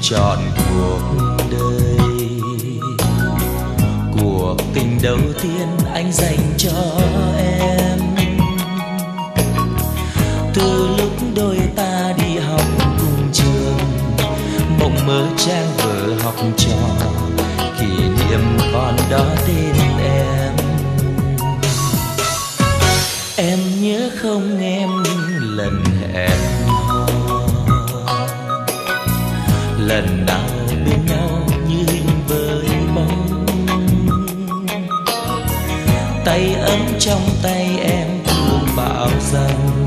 trọn cuộc đời. Cuộc tình đầu tiên anh dành cho em. Từ lúc đôi ta đi học cùng trường, mộng mơ trang vở học trò, kỷ niệm còn đó tên lần nào bên nhau như hình với bóng. Tay ấm trong tay em thương bảo rằng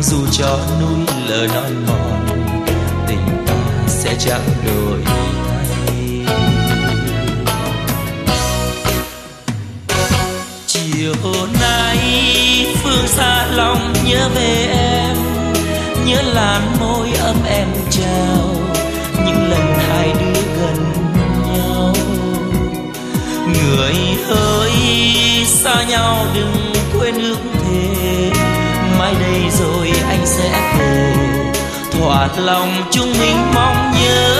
dù cho núi lở non mòn, tình ta sẽ chẳng đổi thay. Chiều nay, phương xa lòng nhớ về em. Nhớ làn môi ấm em chào. Nhau đừng quên ước thề. Mai đây rồi anh sẽ về. Thỏa lòng chúng mình mong nhớ.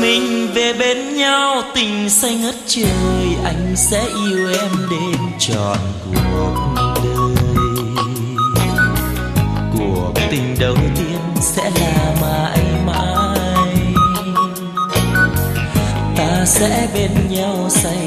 Mình về bên nhau, tình say ngất trời, anh sẽ yêu em đến trọn cuộc đời. Cuộc tình đầu tiên sẽ là mãi mãi. Ta sẽ bên nhau say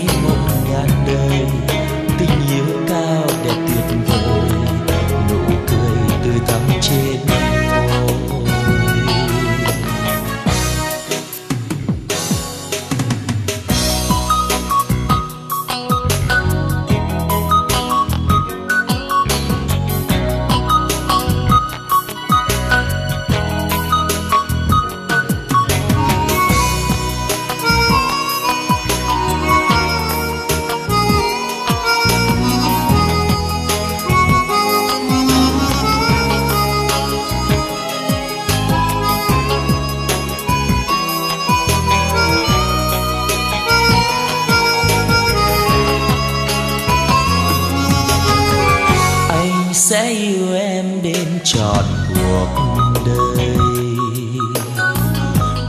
sẽ yêu em đến trọn cuộc đời.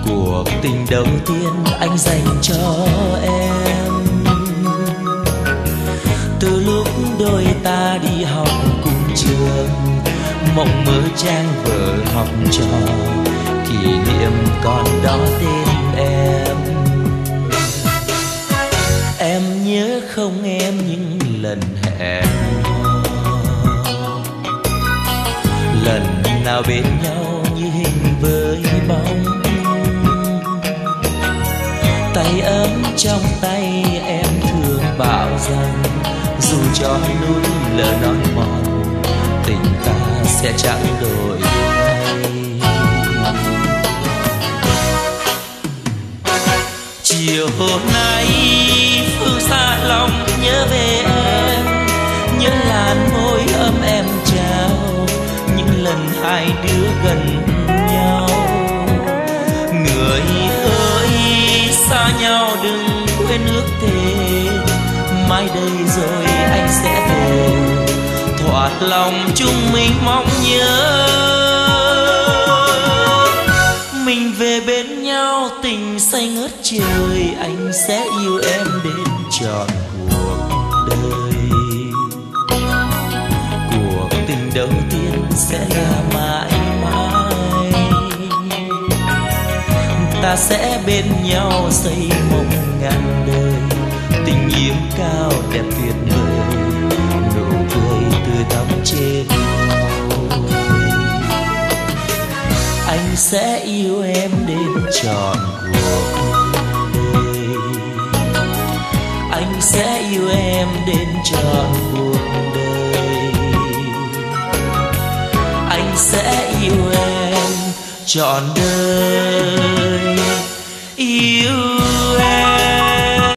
Cuộc tình đầu tiên anh dành cho em. Từ lúc đôi ta đi học cùng trường, mộng mơ trang vở học trò, kỷ niệm còn đó lần nào bên nhau như hình với bóng. Tay ấm trong tay em thường bảo rằng, dù cho núi lở non mòn, tình ta sẽ chẳng đổi thay. Chiều nay, phương xa lòng nhớ về em hai đứa gần nhau. Người ơi, xa nhau đừng quên ước thề. Mai đây rồi anh sẽ về. Thoạt lòng chúng mình mong nhớ. Mình về bên nhau, tình say ngất trời, anh sẽ yêu em đến trọn tình đầu tiên sẽ là mãi mãi. Ta sẽ bên nhau xây mộng ngàn đời, tình yêu cao đẹp tuyệt vời, nụ cười tươi thắm trên môi. Anh sẽ yêu em đến trọn cuộc đời. Anh sẽ yêu em đến trọn trọn đời. Yêu em.